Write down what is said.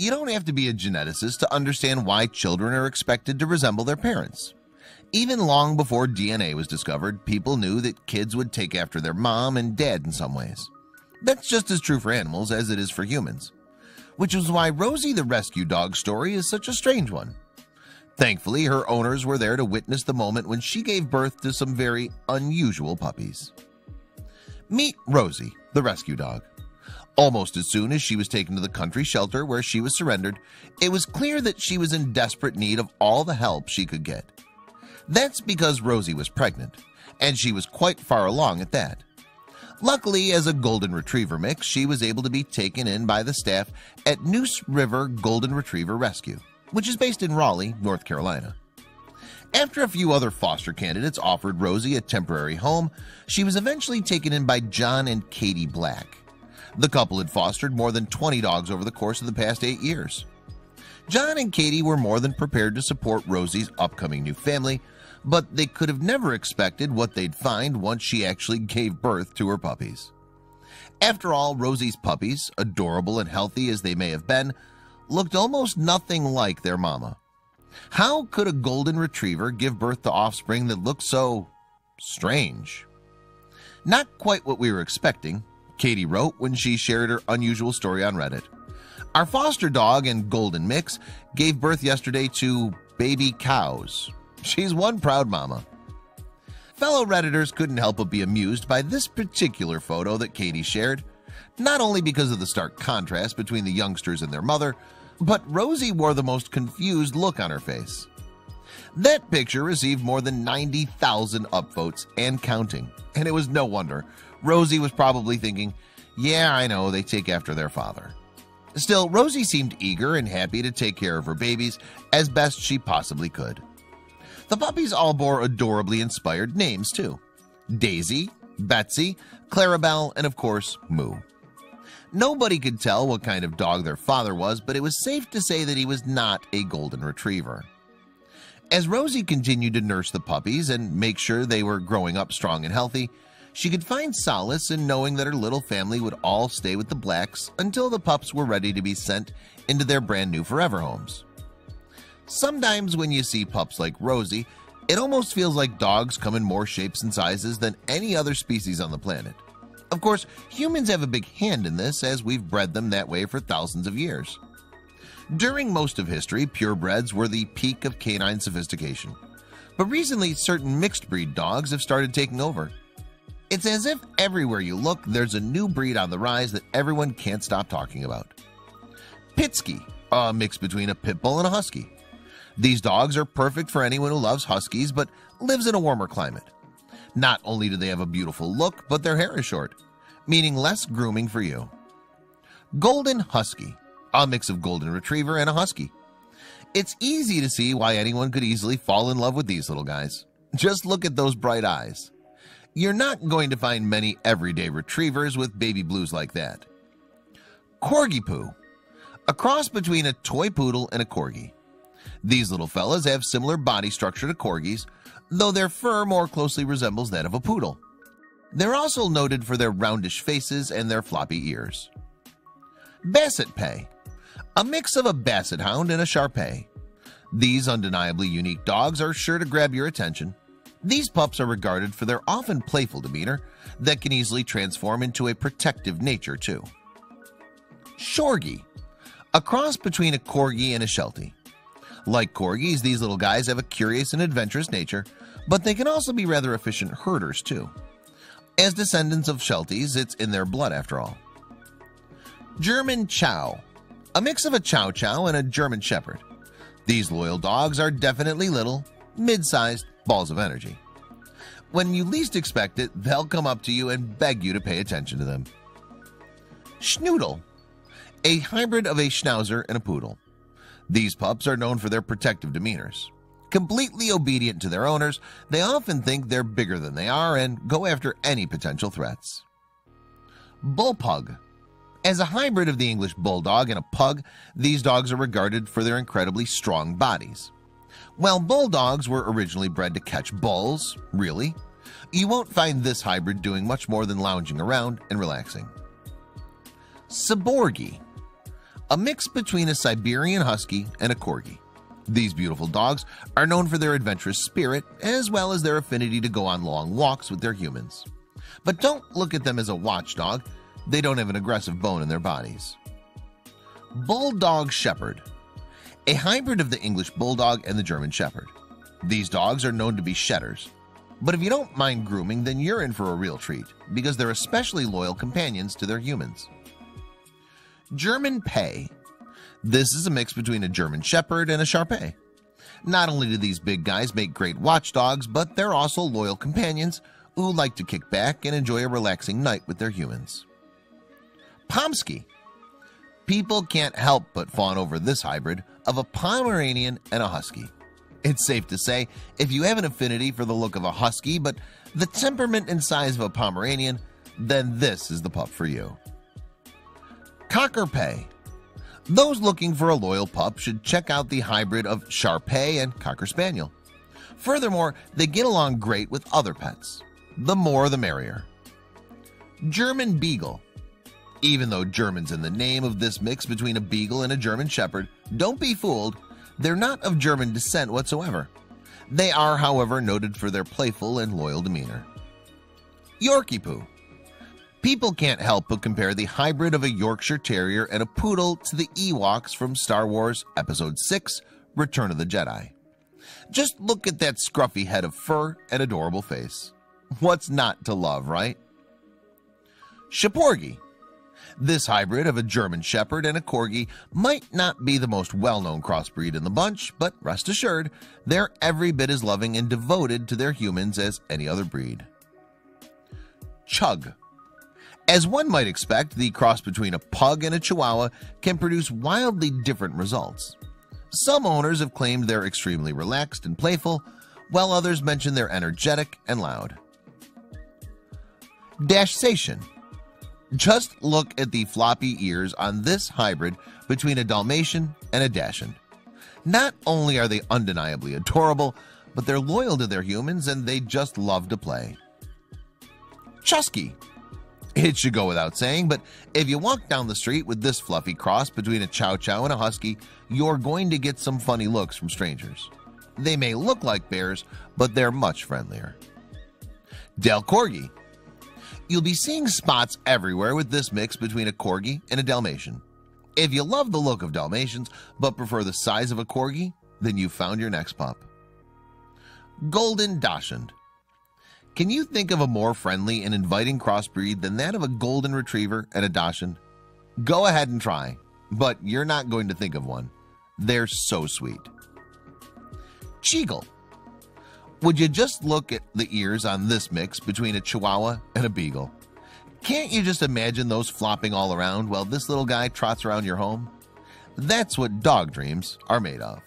You don't have to be a geneticist to understand why children are expected to resemble their parents. Even long before DNA was discovered people knew that kids would take after their mom and dad in some ways. That's just as true for animals as it is for humans. Which is why Rosie the rescue dog story is such a strange one. Thankfully her owners were there to witness the moment when she gave birth to some very unusual puppies. Meet Rosie the rescue dog Almost as soon as she was taken to the country shelter where she was surrendered It was clear that she was in desperate need of all the help she could get. That's because Rosie was pregnant and she was quite far along at that. Luckily as a golden retriever mix she was able to be taken in by the staff at Neuse River Golden Retriever Rescue which is based in Raleigh, North Carolina. After a few other foster candidates offered Rosie a temporary home She was eventually taken in by John and Katie Black The couple had fostered more than 20 dogs over the course of the past eight years. John and Katie were more than prepared to support Rosie's upcoming new family But they could have never expected what they'd find once she actually gave birth to her puppies. After all Rosie's puppies adorable and healthy as they may have been Looked almost nothing like their mama. How could a golden retriever give birth to offspring that looked so strange? Not quite what we were expecting Katie wrote when she shared her unusual story on Reddit. Our foster dog and golden mix gave birth yesterday to baby cows. She's one proud mama. Fellow redditors couldn't help but be amused by this particular photo that Katie shared not only because of the stark contrast between the youngsters and their mother but Rosie wore the most confused look on her face. That picture received more than 90,000 upvotes and counting and it was no wonder Rosie was probably thinking yeah I know they take after their father. Still Rosie seemed eager and happy to take care of her babies as best she possibly could. The puppies all bore adorably inspired names too. Daisy Betsy Clarabelle and of course Moo. Nobody could tell what kind of dog their father was but it was safe to say that he was not a golden retriever. As Rosie continued to nurse the puppies and make sure they were growing up strong and healthy she could find solace in knowing that her little family would all stay with the blacks until the pups were ready to be sent into their brand new forever homes. Sometimes when you see pups like Rosie it almost feels like dogs come in more shapes and sizes than any other species on the planet. Of course humans have a big hand in this as we've bred them that way for thousands of years. During most of history purebreds were the peak of canine sophistication. But recently certain mixed breed dogs have started taking over it's as if everywhere you look there's a new breed on the rise that everyone can't stop talking about. Pitsky a mix between a pit bull and a husky. These dogs are perfect for anyone who loves huskies but lives in a warmer climate. Not only do they have a beautiful look but their hair is short meaning less grooming for you. Golden husky a mix of golden retriever and a husky. It's easy to see why anyone could easily fall in love with these little guys. Just look at those bright eyes you're not going to find many everyday retrievers with baby blues like that. Corgi poo a cross between a toy poodle and a corgi. These little fellas have similar body structure to corgis though their fur more closely resembles that of a poodle. They're also noted for their roundish faces and their floppy ears. Basset Pei a mix of a Basset Hound and a Shar Pei these undeniably unique dogs are sure to grab your attention these pups are regarded for their often playful demeanor that can easily transform into a protective nature too. Shorgi. A cross between a Corgi and a Sheltie. Like Corgis these little guys have a curious and adventurous nature but they can also be rather efficient herders too. As descendants of Shelties it's in their blood after all. German Chow. A mix of a Chow Chow and a German Shepherd. These loyal dogs are definitely little mid-sized balls of energy. When you least expect it they'll come up to you and beg you to pay attention to them. Schnoodle a hybrid of a Schnauzer and a Poodle. These pups are known for their protective demeanors. Completely obedient to their owners they often think they're bigger than they are and go after any potential threats. Bullpug as a hybrid of the English Bulldog and a pug these dogs are regarded for their incredibly strong bodies while bulldogs were originally bred to catch bulls really you won't find this hybrid doing much more than lounging around and relaxing Siborgi a mix between a Siberian Husky and a Corgi. These beautiful dogs are known for their adventurous spirit as well as their affinity to go on long walks with their humans. But don't look at them as a watchdog. They don't have an aggressive bone in their bodies. Bulldog Shepherd a hybrid of the English Bulldog and the German Shepherd. These dogs are known to be shedders. But if you don't mind grooming, then you're in for a real treat because they're especially loyal companions to their humans. German Pei This is a mix between a German Shepherd and a Sharpei. Not only do these big guys make great watchdogs, but they're also loyal companions who like to kick back and enjoy a relaxing night with their humans. Pomsky People can't help but fawn over this hybrid of a Pomeranian and a Husky. It's safe to say if you have an affinity for the look of a Husky but the temperament and size of a Pomeranian then this is the pup for you. Cocker Pei Those looking for a loyal pup should check out the hybrid of Shar Pei and Cocker Spaniel. Furthermore, they get along great with other pets. The more the merrier. German Beagle even though German's in the name of this mix between a Beagle and a German Shepherd, don't be fooled, they're not of German descent whatsoever. They are, however, noted for their playful and loyal demeanor. Yorkie Poo People can't help but compare the hybrid of a Yorkshire Terrier and a Poodle to the Ewoks from Star Wars Episode 6 Return of the Jedi. Just look at that scruffy head of fur and adorable face. What's not to love, right? Schipporgi this hybrid of a German Shepherd and a Corgi might not be the most well-known crossbreed in the bunch, but rest assured, they're every bit as loving and devoted to their humans as any other breed. Chug As one might expect, the cross between a pug and a chihuahua can produce wildly different results. Some owners have claimed they're extremely relaxed and playful, while others mention they're energetic and loud. Dachshund just look at the floppy ears on this hybrid between a Dalmatian and a Dachshund. Not only are they undeniably adorable, but they're loyal to their humans and they just love to play. Chusky It should go without saying, but if you walk down the street with this fluffy cross between a Chow Chow and a Husky, you're going to get some funny looks from strangers. They may look like bears, but they're much friendlier. Del Corgi You'll be seeing spots everywhere with this mix between a Corgi and a Dalmatian. If you love the look of Dalmatians but prefer the size of a Corgi, then you've found your next pup. Golden Dachshund Can you think of a more friendly and inviting crossbreed than that of a Golden Retriever and a Dachshund? Go ahead and try, but you're not going to think of one. They're so sweet. Cheagle would you just look at the ears on this mix between a Chihuahua and a Beagle? Can't you just imagine those flopping all around while this little guy trots around your home? That's what dog dreams are made of.